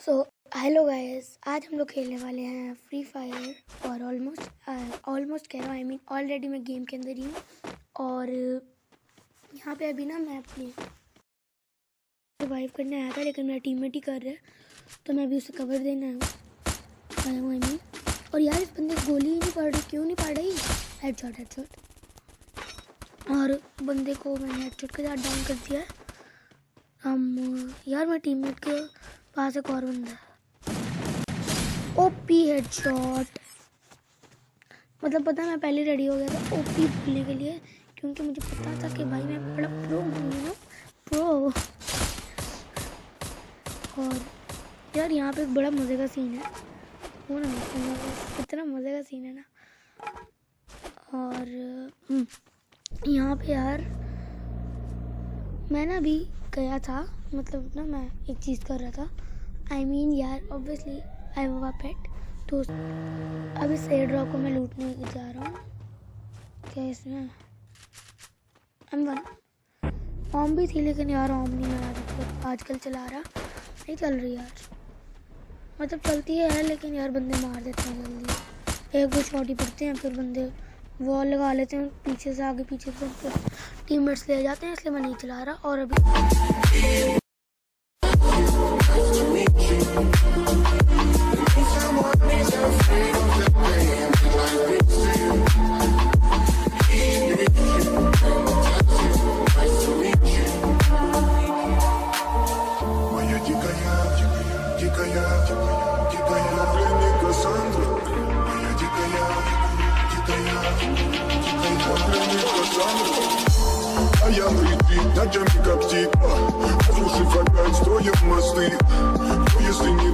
So hello guys आज हम लोग खेलने वाले हैं फ्री फायर और ऑलमोस्ट ऑलमोस्ट कह रहा हूँ आई मीन ऑलरेडी मैं गेम के अंदर ही हूँ। और, यहाँ पे अभी ना मैं अपनी रिवाइव करने आया था, लेकिन मेरा टीममेट ही कर रहा है तो मैं अभी उसे कवर देना हूँ। आई मीन और यार इस बंदे गोली ही नहीं पड़ रही, क्यों नहीं पड़ रही? हेड शॉट हेड शॉट और बंदे को मैंने हेड शॉट के साथ डाउन कर दिया हम यार मैं टीममेट के पास एक और बंदा ओपी हेडशॉट मतलब पता है मैं पहले रेडी हो गया था ओपी बोलने के लिए क्योंकि मुझे पता था कि भाई मैं बड़ा प्रो हूँ नो प्रो और यार यहाँ पे एक बड़ा मज़े का सीन है। वो ना इतना मज़े का सीन है ना। और हम्म, यहाँ पे यार मैं ना अभी गया था मतलब ना मैं एक चीज़ कर रहा था। आई मीन यार ऑब्वियसली आई वो पेट तो अब इस एयर ड्रॉप को मैं लूटने जा रहा हूँ। क्या इसमें? एम वन ओम भी थी, लेकिन यार ऑम नहीं लगा रहा आजकल चला रहा। नहीं चल रही यार। मतलब चलती है, लेकिन यार, बंदे मार देते हैं जल्दी। एक दो ही पड़ते हैं, फिर बंदे वॉल लगा लेते हैं, पीछे से आगे, पीछे से टीममेट्स ले जाते हैं, इसलिए मैं नहीं चला रहा, और अभी А я и ты, на чем ты коптит Послушай, опять строим мосты. Но если не